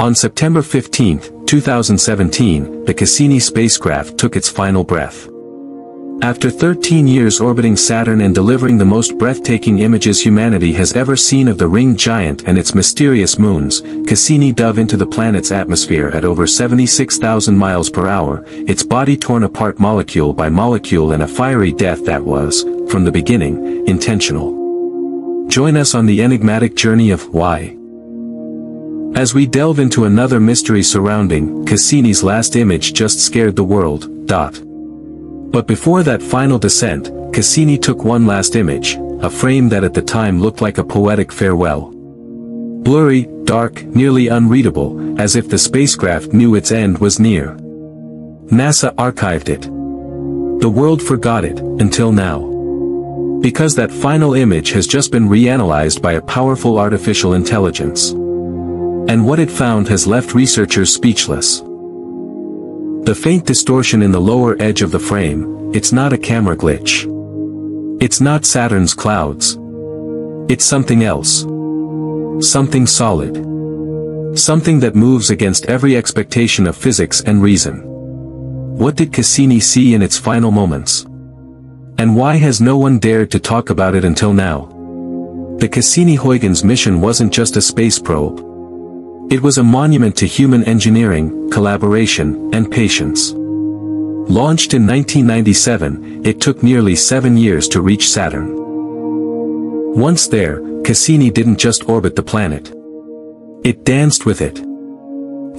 On September 15, 2017, the Cassini spacecraft took its final breath. After 13 years orbiting Saturn and delivering the most breathtaking images humanity has ever seen of the ringed giant and its mysterious moons, Cassini dove into the planet's atmosphere at over 76,000 miles per hour, its body torn apart molecule by molecule in a fiery death that was, from the beginning, intentional. Join us on the enigmatic journey of why. As we delve into another mystery surrounding Cassini's last image just scared the world, dot. But before that final descent, Cassini took one last image, a frame that at the time looked like a poetic farewell. Blurry, dark, nearly unreadable, as if the spacecraft knew its end was near. NASA archived it. The world forgot it, until now. Because that final image has just been reanalyzed by a powerful artificial intelligence. And what it found has left researchers speechless. The faint distortion in the lower edge of the frame, it's not a camera glitch. It's not Saturn's clouds. It's something else. Something solid. Something that moves against every expectation of physics and reason. What did Cassini see in its final moments? And why has no one dared to talk about it until now? The Cassini-Huygens mission wasn't just a space probe. It was a monument to human engineering, collaboration, and patience. Launched in 1997, it took nearly seven years to reach Saturn. Once there, Cassini didn't just orbit the planet. It danced with it.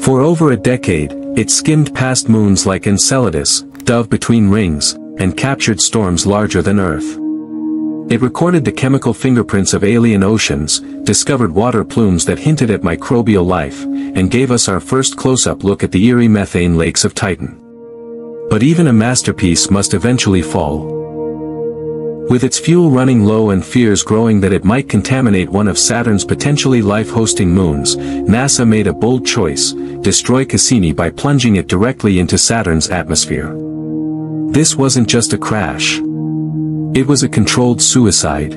For over a decade, it skimmed past moons like Enceladus, dove between rings, and captured storms larger than Earth. It recorded the chemical fingerprints of alien oceans, discovered water plumes that hinted at microbial life, and gave us our first close-up look at the eerie methane lakes of Titan. But even a masterpiece must eventually fall. With its fuel running low and fears growing that it might contaminate one of Saturn's potentially life-hosting moons, NASA made a bold choice, destroy Cassini by plunging it directly into Saturn's atmosphere. This wasn't just a crash. It was a controlled suicide.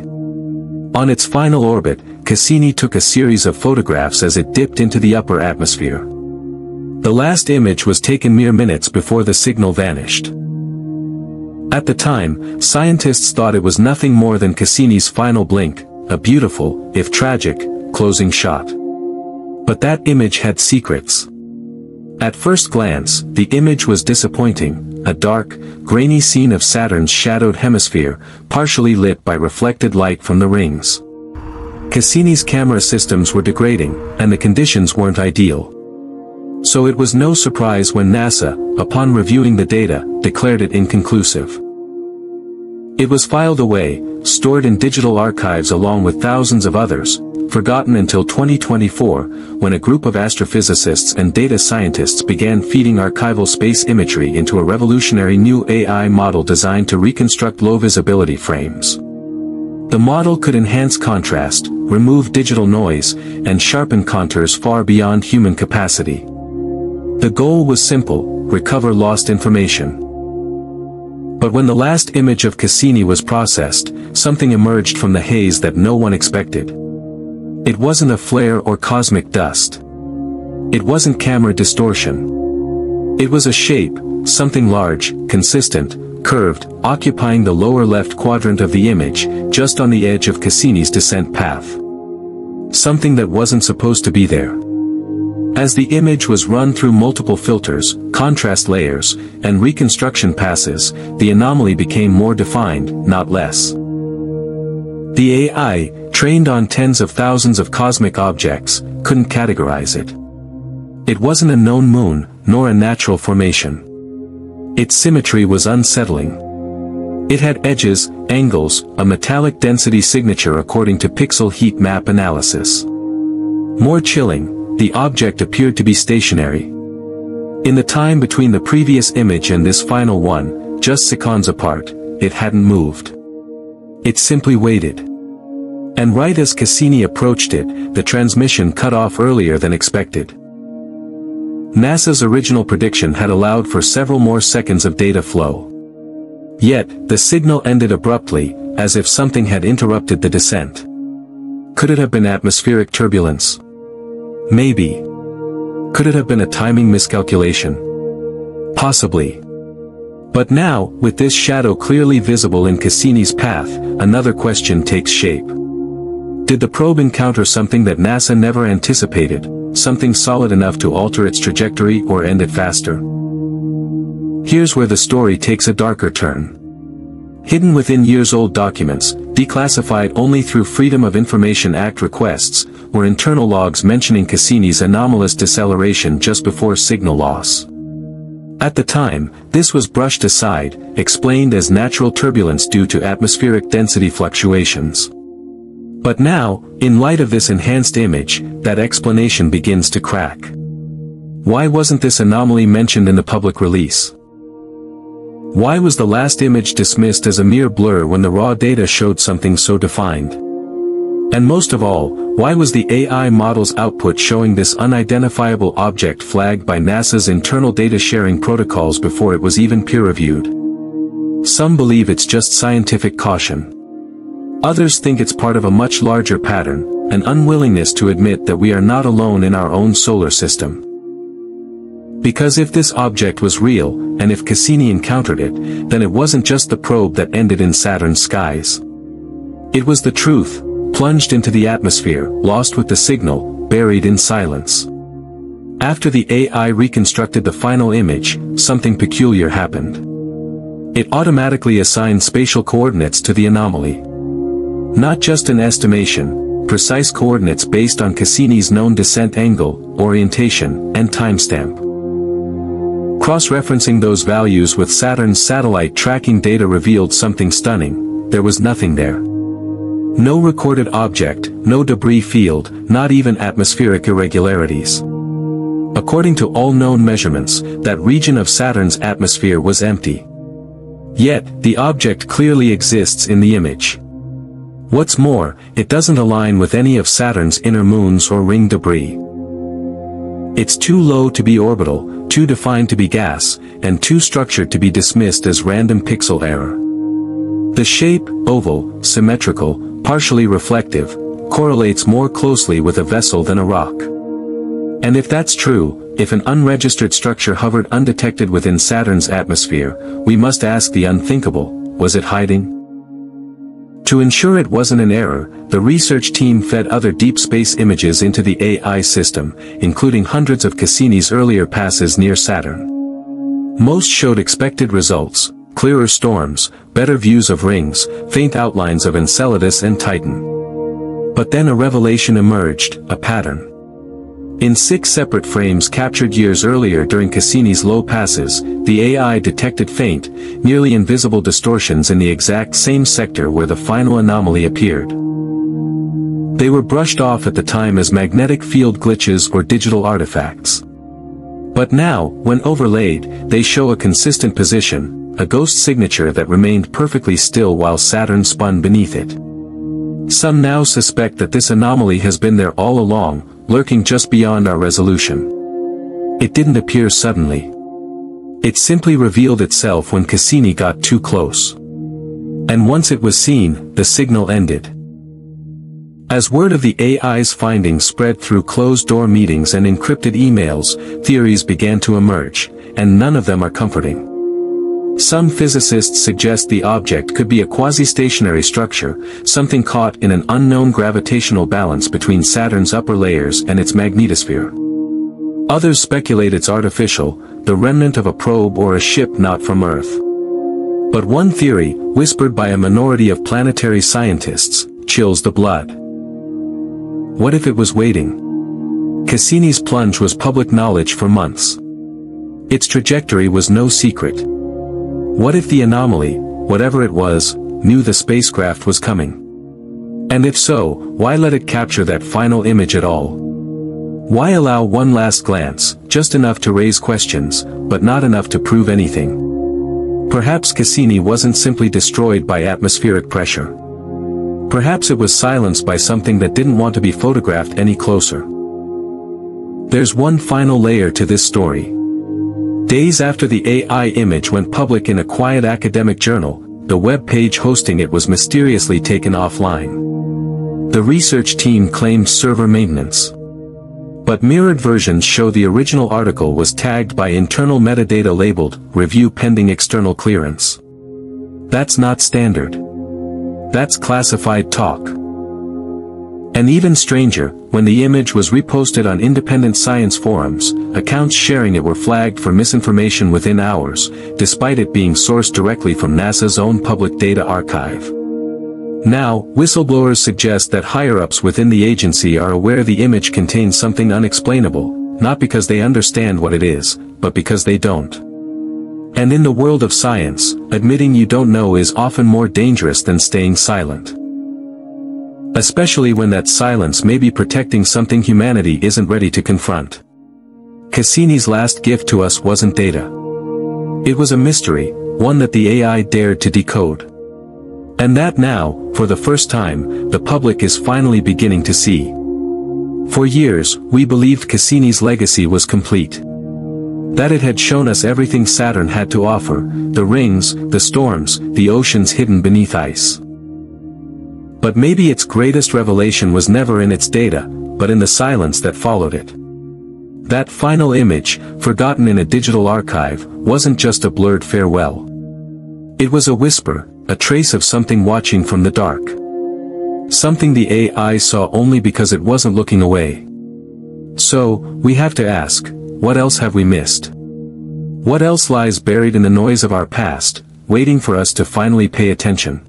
On its final orbit, Cassini took a series of photographs as it dipped into the upper atmosphere. The last image was taken mere minutes before the signal vanished. At the time, scientists thought it was nothing more than Cassini's final blink, a beautiful, if tragic, closing shot. But that image had secrets. At first glance, the image was disappointing, a dark, grainy scene of Saturn's shadowed hemisphere, partially lit by reflected light from the rings. Cassini's camera systems were degrading, and the conditions weren't ideal. So it was no surprise when NASA, upon reviewing the data, declared it inconclusive. It was filed away, stored in digital archives along with thousands of others, forgotten until 2024, when a group of astrophysicists and data scientists began feeding archival space imagery into a revolutionary new AI model designed to reconstruct low-visibility frames. The model could enhance contrast, remove digital noise, and sharpen contours far beyond human capacity. The goal was simple, recover lost information. But when the last image of Cassini was processed, something emerged from the haze that no one expected. It wasn't a flare or cosmic dust. It wasn't camera distortion. It was a shape, something large, consistent, curved, occupying the lower left quadrant of the image, just on the edge of Cassini's descent path. Something that wasn't supposed to be there. As the image was run through multiple filters, contrast layers, and reconstruction passes, the anomaly became more defined, not less. The AI, trained on tens of thousands of cosmic objects, couldn't categorize it. It wasn't a known moon, nor a natural formation. Its symmetry was unsettling. It had edges, angles, a metallic density signature according to pixel heat map analysis. More chilling, the object appeared to be stationary. In the time between the previous image and this final one, just seconds apart, it hadn't moved. It simply waited. And right as Cassini approached it, the transmission cut off earlier than expected. NASA's original prediction had allowed for several more seconds of data flow. Yet, the signal ended abruptly, as if something had interrupted the descent. Could it have been atmospheric turbulence? Maybe. Could it have been a timing miscalculation? Possibly. But now, with this shadow clearly visible in Cassini's path, another question takes shape. Did the probe encounter something that NASA never anticipated, something solid enough to alter its trajectory or end it faster? Here's where the story takes a darker turn. Hidden within years-old documents, declassified only through Freedom of Information Act requests, were internal logs mentioning Cassini's anomalous deceleration just before signal loss. At the time, this was brushed aside, explained as natural turbulence due to atmospheric density fluctuations. But now, in light of this enhanced image, that explanation begins to crack. Why wasn't this anomaly mentioned in the public release? Why was the last image dismissed as a mere blur when the raw data showed something so defined? And most of all, why was the AI model's output showing this unidentifiable object flagged by NASA's internal data sharing protocols before it was even peer-reviewed? Some believe it's just scientific caution. Others think it's part of a much larger pattern, an unwillingness to admit that we are not alone in our own solar system. Because if this object was real, and if Cassini encountered it, then it wasn't just the probe that ended in Saturn's skies. It was the truth, plunged into the atmosphere, lost with the signal, buried in silence. After the AI reconstructed the final image, something peculiar happened. It automatically assigned spatial coordinates to the anomaly. Not just an estimation, precise coordinates based on Cassini's known descent angle, orientation, and timestamp. Cross-referencing those values with Saturn's satellite tracking data revealed something stunning, there was nothing there. No recorded object, no debris field, not even atmospheric irregularities. According to all known measurements, that region of Saturn's atmosphere was empty. Yet, the object clearly exists in the image. What's more, it doesn't align with any of Saturn's inner moons or ring debris. It's too low to be orbital, too defined to be gas, and too structured to be dismissed as random pixel error. The shape, oval, symmetrical, partially reflective, correlates more closely with a vessel than a rock. And if that's true, if an unregistered structure hovered undetected within Saturn's atmosphere, we must ask the unthinkable, was it hiding? To ensure it wasn't an error, the research team fed other deep space images into the AI system, including hundreds of Cassini's earlier passes near Saturn. Most showed expected results, clearer storms, better views of rings, faint outlines of Enceladus and Titan. But then a revelation emerged, a pattern. In six separate frames captured years earlier during Cassini's low passes, the AI detected faint, nearly invisible distortions in the exact same sector where the final anomaly appeared. They were brushed off at the time as magnetic field glitches or digital artifacts. But now, when overlaid, they show a consistent position, a ghost signature that remained perfectly still while Saturn spun beneath it. Some now suspect that this anomaly has been there all along, lurking just beyond our resolution. It didn't appear suddenly. It simply revealed itself when Cassini got too close. And once it was seen, the signal ended. As word of the AI's findings spread through closed-door meetings and encrypted emails, theories began to emerge, and none of them are comforting. Some physicists suggest the object could be a quasi-stationary structure, something caught in an unknown gravitational balance between Saturn's upper layers and its magnetosphere. Others speculate it's artificial, the remnant of a probe or a ship not from Earth. But one theory, whispered by a minority of planetary scientists, chills the blood. What if it was waiting? Cassini's plunge was public knowledge for months. Its trajectory was no secret. What if the anomaly, whatever it was, knew the spacecraft was coming? And if so, why let it capture that final image at all? Why allow one last glance, just enough to raise questions, but not enough to prove anything? Perhaps Cassini wasn't simply destroyed by atmospheric pressure. Perhaps it was silenced by something that didn't want to be photographed any closer. There's one final layer to this story. Days after the AI image went public in a quiet academic journal, the web page hosting it was mysteriously taken offline. The research team claimed server maintenance. But mirrored versions show the original article was tagged by internal metadata labeled, review pending external clearance. That's not standard. That's classified talk. And even stranger, when the image was reposted on independent science forums, accounts sharing it were flagged for misinformation within hours, despite it being sourced directly from NASA's own public data archive. Now, whistleblowers suggest that higher-ups within the agency are aware the image contains something unexplainable, not because they understand what it is, but because they don't. And in the world of science, admitting you don't know is often more dangerous than staying silent. Especially when that silence may be protecting something humanity isn't ready to confront. Cassini's last gift to us wasn't data. It was a mystery, one that the AI dared to decode. And that now, for the first time, the public is finally beginning to see. For years, we believed Cassini's legacy was complete. That it had shown us everything Saturn had to offer, the rings, the storms, the oceans hidden beneath ice. But maybe its greatest revelation was never in its data, but in the silence that followed it. That final image, forgotten in a digital archive, wasn't just a blurred farewell. It was a whisper, a trace of something watching from the dark. Something the AI saw only because it wasn't looking away. So, we have to ask, what else have we missed? What else lies buried in the noise of our past, waiting for us to finally pay attention?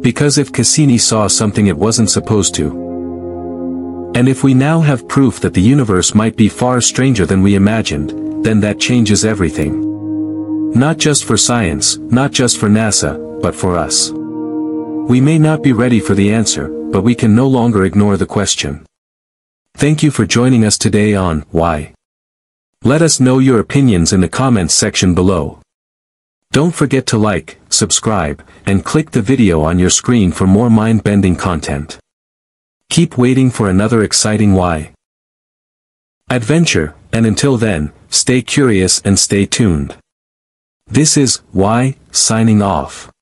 Because if Cassini saw something it wasn't supposed to. And if we now have proof that the universe might be far stranger than we imagined, then that changes everything. Not just for science, not just for NASA, but for us. We may not be ready for the answer, but we can no longer ignore the question. Thank you for joining us today on Why. Let us know your opinions in the comments section below. Don't forget to like, subscribe, and click the video on your screen for more mind-bending content. Keep waiting for another exciting why. Adventure, and until then, stay curious and stay tuned. This is Why, signing off.